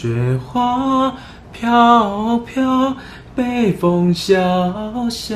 雪花飘飘北风萧萧。